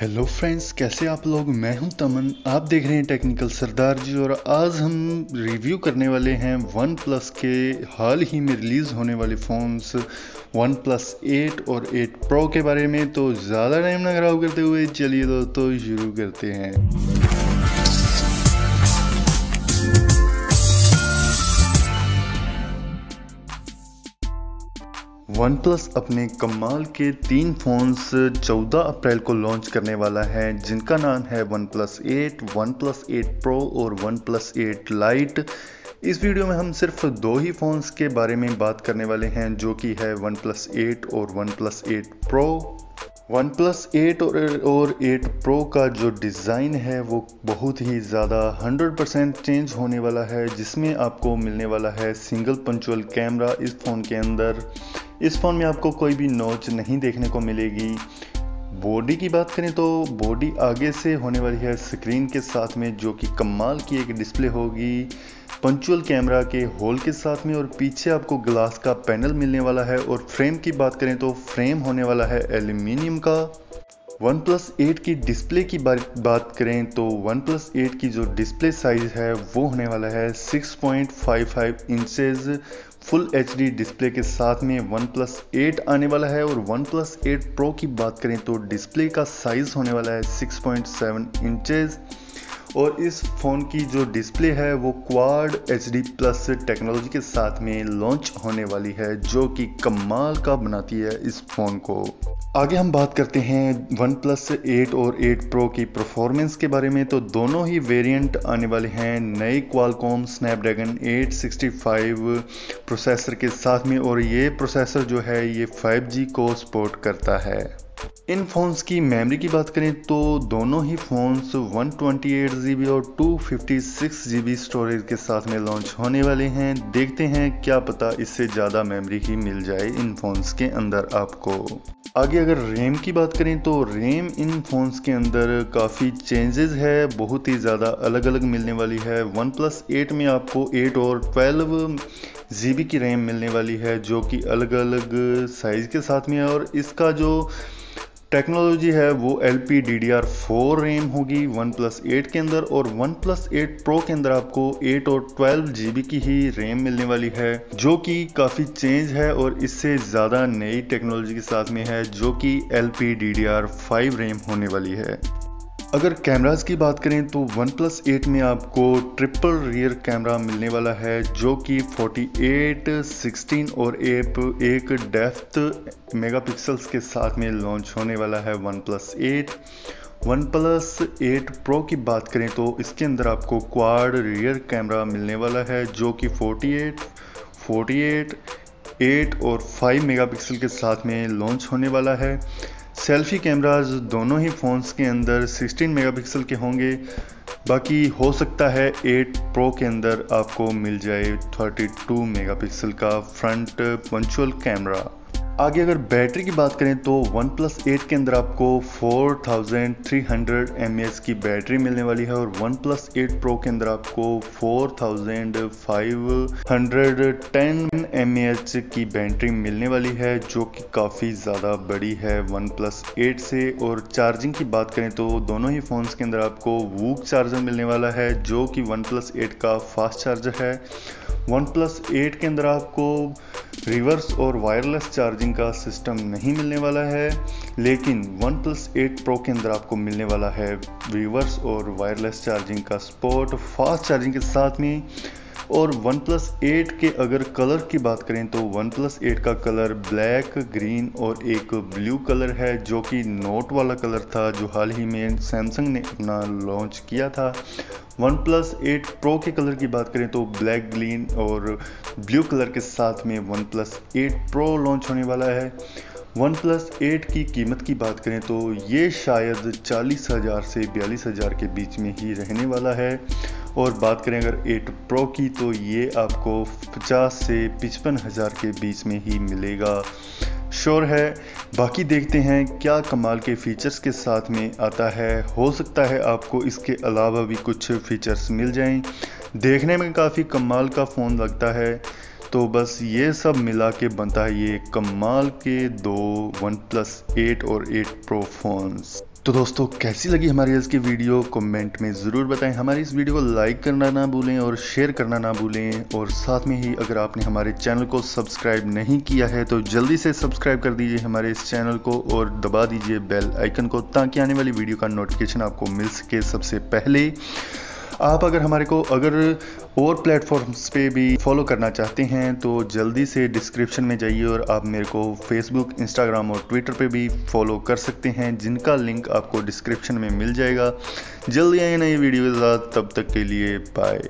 Hello friends कैसे आप लोग? मैं हूँ तमन। आप देख रहे हैं टेक्निकल सरदार जी और आज हम रिव्यू करने वाले हैं वन प्लस के हाल ही में रिलीज़ होने वाले फ़ोन्स वन प्लस एट और एट प्रो के बारे में। तो ज़्यादा टाइम ना खराब करते हुए चलिए दोस्तों शुरू करते हैं। वन प्लस अपने कमाल के तीन फ़ोन्स 14 अप्रैल को लॉन्च करने वाला है, जिनका नाम है OnePlus eight OnePlus eight pro और वन प्लस एट लाइट। इस वीडियो में हम सिर्फ़ दो ही फ़ोन्स के बारे में बात करने वाले हैं, जो कि है वन प्लस एट और OnePlus eight pro. OnePlus eight और एट प्रो का जो डिज़ाइन है, वो बहुत ही ज़्यादा 100 परसेंट चेंज होने वाला है, जिसमें आपको मिलने वाला है सिंगल पंचुअल कैमरा इस फ़ोन के अंदर। इस फ़ोन में आपको कोई भी नोच नहीं देखने को मिलेगी। बॉडी की बात करें तो बॉडी आगे से होने वाली है स्क्रीन के साथ में, जो कि कमाल की एक डिस्प्ले होगी। पंचुअल कैमरा के होल के साथ में और पीछे आपको ग्लास का पैनल मिलने वाला है और फ्रेम की बात करें तो फ्रेम होने वाला है एल्यूमिनियम का। वन प्लस एट की डिस्प्ले की बात करें तो वन प्लस एट की जो डिस्प्ले साइज़ है, वो होने वाला है 6.55 इंचेस। फुल एच डिस्प्ले के साथ में वन प्लस एट आने वाला है और वन प्लस एट प्रो की बात करें तो डिस्प्ले का साइज़ होने वाला है 6.7 इंचेस। और इस फ़ोन की जो डिस्प्ले है वो quad H D plus technology के साथ में लॉन्च होने वाली है, जो कि कमाल का बनाती है इस फ़ोन को। आगे हम बात करते हैं वन प्लस एट और एट प्रो की परफॉर्मेंस के बारे में। तो दोनों ही वेरिएंट आने वाले हैं नए क्वालकॉम स्नैपड्रैगन 865 प्रोसेसर के साथ में, और ये प्रोसेसर जो है, ये 5G को सपोर्ट करता है। इन फ़ोन्स की मेमोरी की बात करें तो दोनों ही फ़ोन्स 128 GB और 256 GB स्टोरेज के साथ में लॉन्च होने वाले हैं। देखते हैं क्या पता इससे ज़्यादा मेमोरी ही मिल जाए इन फ़ोन्स के अंदर आपको। आगे अगर रैम की बात करें तो रैम इन फ़ोन्स के अंदर काफ़ी चेंजेस है, बहुत ही ज़्यादा अलग अलग मिलने वाली है। वन प्लस एट में आपको एट और 12 जी की रैम मिलने वाली है, जो कि अलग अलग साइज़ के साथ में है और इसका जो टेक्नोलॉजी है, वो L P D D R four RAM होगी, वन प्लस एट के अंदर, और वन प्लस एट प्रो के अंदर आपको एट और ट्वेल्व जी बी की ही रैम मिलने वाली है, जो कि काफ़ी चेंज है और इससे ज़्यादा नई टेक्नोलॉजी के साथ में है, जो कि L P D D R five RAM होने वाली है। अगर कैमराज की बात करें तो वन प्लस एट में आपको ट्रिपल रियर कैमरा मिलने वाला है जो कि 48, 16 और एक एक डेफ्थ मेगापिक्सल्स के साथ में लॉन्च होने वाला है OnePlus eight. OnePlus eight pro की बात करें तो इसके अंदर आपको क्वाड रियर कैमरा मिलने वाला है जो कि 48, 48, 8 और 5 मेगापिक्सल के साथ में लॉन्च होने वाला है। सेल्फी कैमराज दोनों ही फ़ोन्स के अंदर 16 मेगापिक्सल के होंगे। बाकी हो सकता है 8 प्रो के अंदर आपको मिल जाए 32 मेगापिक्सल का फ्रंट पंचुअल कैमरा। आगे अगर बैटरी की बात करें तो वन प्लस एट के अंदर आपको 4300 mAh की बैटरी मिलने वाली है और वन प्लस एट प्रो के अंदर आपको 4510 mAh की बैटरी मिलने वाली है, जो कि काफ़ी ज़्यादा बड़ी है वन प्लस एट से। और चार्जिंग की बात करें तो दोनों ही फ़ोन्स के अंदर आपको वूक चार्जर मिलने वाला है, जो कि वन प्लस एट का फास्ट चार्जर है। वन प्लस एट के अंदर आपको रिवर्स और वायरलेस चार्जिंग का सिस्टम नहीं मिलने वाला है, लेकिन वन प्लस एट प्रो के अंदर आपको मिलने वाला है रिवर्स और वायरलेस चार्जिंग का सपोर्ट, फास्ट चार्जिंग के साथ में और वन प्लस एट के अगर कलर की बात करें तो वन प्लस एट का कलर ब्लैक, ग्रीन और एक ब्लू कलर है, जो कि नोट वाला कलर था, जो हाल ही में सैमसंग ने अपना लॉन्च किया था। वन प्लस एट प्रो के कलर की बात करें तो ब्लैक, ग्रीन और ब्लू कलर के साथ में OnePlus eight pro launch होने वाला है। वन प्लस एट की कीमत की बात करें तो ये शायद चालीस हज़ार से बयालीस हज़ार के बीच में ही रहने वाला है। और बात करें अगर एट प्रो की तो ये आपको पचास से पचपन हज़ार के बीच में ही मिलेगा। श्योर है। बाकी देखते हैं क्या कमाल के फीचर्स के साथ में आता है। हो सकता है आपको इसके अलावा भी कुछ फीचर्स मिल जाएँ। देखने में काफ़ी कमाल का फ़ोन लगता है। तो बस ये सब मिला के बनता है ये कमाल के दो वन प्लस एट और एट प्रो फोन्स तो दोस्तों, कैसी लगी हमारी आज की वीडियो? कमेंट में ज़रूर बताएँ। हमारी इस वीडियो को लाइक करना ना भूलें और शेयर करना ना भूलें। और साथ में ही अगर आपने हमारे चैनल को सब्सक्राइब नहीं किया है तो जल्दी से सब्सक्राइब कर दीजिए हमारे इस चैनल को और दबा दीजिए बेल आइकन को, ताकि आने वाली वीडियो का नोटिफिकेशन आपको मिल सके सबसे पहले। आप अगर हमारे को अगर और प्लेटफॉर्म्स पे भी फॉलो करना चाहते हैं तो जल्दी से डिस्क्रिप्शन में जाइए और आप मेरे को फेसबुक इंस्टाग्राम और ट्विटर पे भी फॉलो कर सकते हैं, जिनका लिंक आपको डिस्क्रिप्शन में मिल जाएगा। जल्दी आए नई वीडियो तब तक के लिए बाय